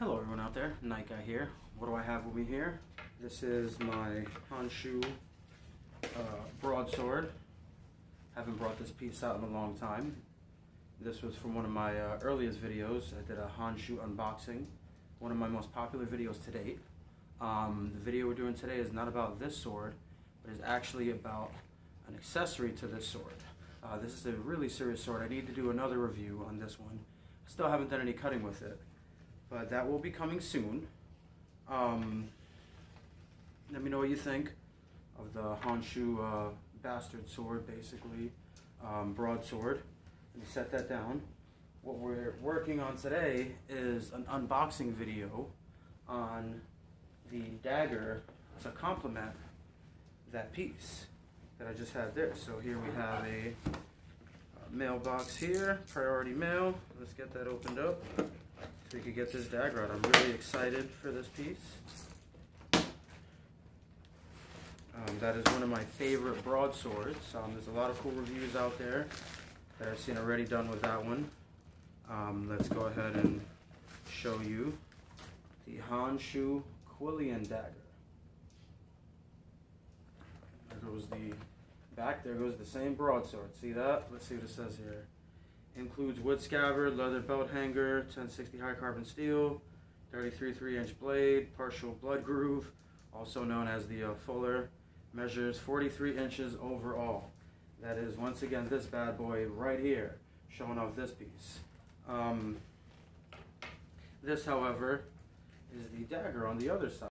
Hello everyone out there, Guy here. What do I have with me here? This is my Honshu uh, broadsword. Haven't brought this piece out in a long time. This was from one of my uh, earliest videos. I did a Honshu unboxing, one of my most popular videos to date. Um, the video we're doing today is not about this sword, but is actually about an accessory to this sword. Uh, this is a really serious sword. I need to do another review on this one. I still haven't done any cutting with it, but that will be coming soon. Um, let me know what you think of the Honshu uh, bastard sword, basically, um, broadsword. Let me set that down. What we're working on today is an unboxing video on the dagger to complement that piece that I just had there. So here we have a mailbox here, priority mail. Let's get that opened up so we could get this dagger out. I'm really excited for this piece. Um, that is one of my favorite broadswords. Um, there's a lot of cool reviews out there that I've seen already done with that one. Um, let's go ahead and show you the Honshu Quillon dagger. There goes the back, there goes the same broadsword. See that? Let's see what it says here. Includes wood scabbard, leather belt hanger, 1060 high carbon steel, 33 3 inch blade, partial blood groove, also known as the uh, Fuller. Measures 43 inches overall. That is once again this bad boy right here, showing off this piece. Um, this, however, is the dagger on the other side.